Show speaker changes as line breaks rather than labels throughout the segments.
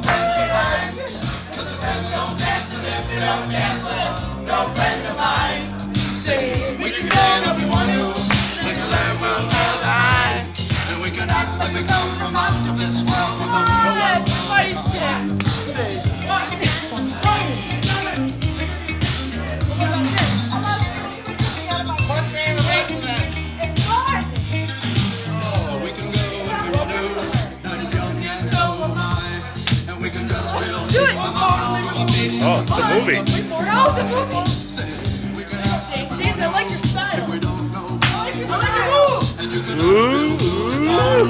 don't. Cause your don't dance, and if they don't dance, they're no friends of mine. Say, we can dance if we want to. We can learn from our line. And we can act like we come from out of this world. Come on, come on.
Oh, a movie.
It's a movie.
Say we can act like we
James, I like your style.
we don't know.
I like your move.
Ooh,
oh,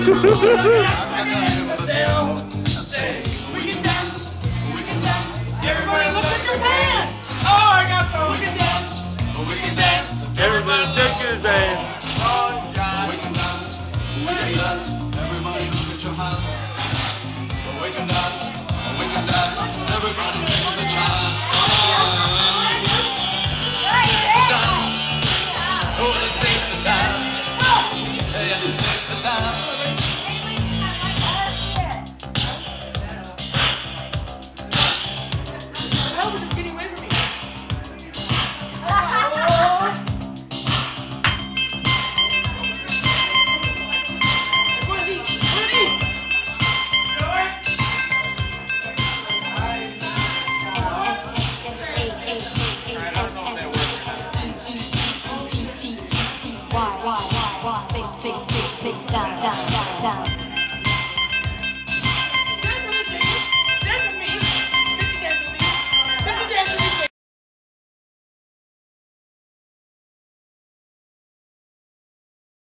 Say, say, say, down, down, down, down.